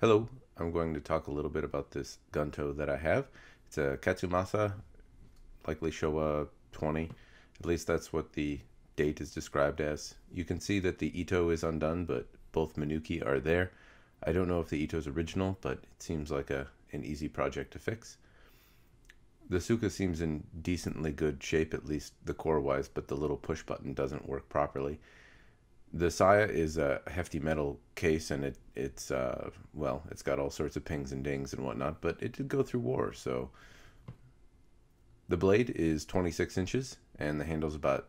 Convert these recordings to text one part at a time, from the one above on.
Hello, I'm going to talk a little bit about this gunto that I have. It's a Katsumasa, likely Showa 20. At least that's what the date is described as. You can see that the Ito is undone, but both Menuki are there. I don't know if the Ito is original, but it seems like a an easy project to fix. The Tsuka seems in decently good shape, at least the core wise, but the little push button doesn't work properly the Saya is a hefty metal case, and it it's uh, well, it's got all sorts of pings and dings and whatnot, but it did go through war. So the blade is 26 inches, and the handle's about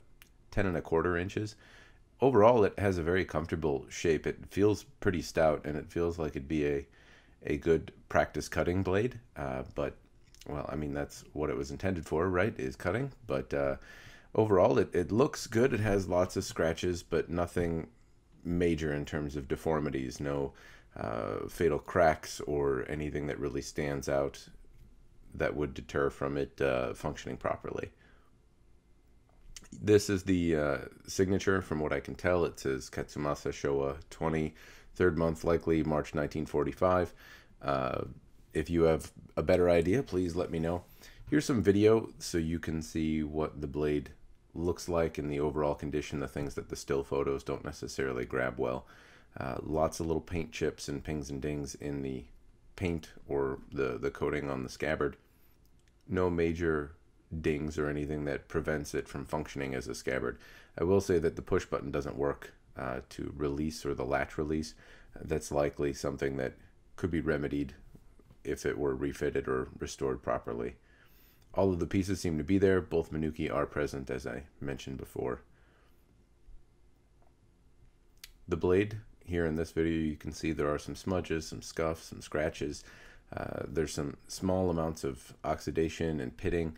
10 and a quarter inches. Overall, it has a very comfortable shape. It feels pretty stout, and it feels like it'd be a a good practice cutting blade. Uh, but well, I mean that's what it was intended for, right? Is cutting, but uh, overall it, it looks good. It has lots of scratches but nothing major in terms of deformities no uh, fatal cracks or anything that really stands out that would deter from it uh, functioning properly. This is the uh, signature. From what i can tell it says katsumasa showa 20 third month likely march 1945 uh, if you have a better idea please let me know. Here's some video so you can see what the blade looks like in the overall condition, the things that the still photos don't necessarily grab well. Uh, lots of little paint chips and pings and dings in the paint or the, the coating on the scabbard. No major dings or anything that prevents it from functioning as a scabbard. I will say that the push button doesn't work uh, to release or the latch release. That's likely something that could be remedied if it were refitted or restored properly. All of the pieces seem to be there. Both Menuki are present, as I mentioned before. The blade, here in this video, you can see there are some smudges, some scuffs, some scratches. Uh, there's some small amounts of oxidation and pitting.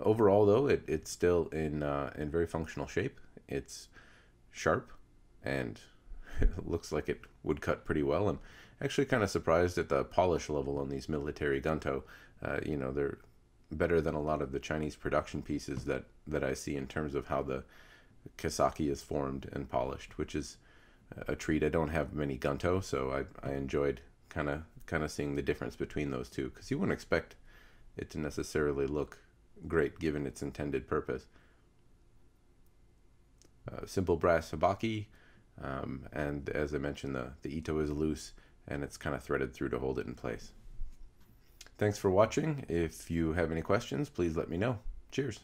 Overall, though, it, it's still in, uh, in very functional shape. It's sharp and it looks like it would cut pretty well. I'm actually kind of surprised at the polish level on these military gunto. Uh, you know, they're better than a lot of the Chinese production pieces that that I see in terms of how the Kissaki is formed and polished, which is a treat. I don't have many gunto, so I, I enjoyed kind of kind of seeing the difference between those two because you wouldn't expect it to necessarily look great given its intended purpose. Uh, simple brass habaki, um, and as I mentioned, the, the ito is loose and it's kind of threaded through to hold it in place. Thanks for watching. If you have any questions, please let me know. Cheers.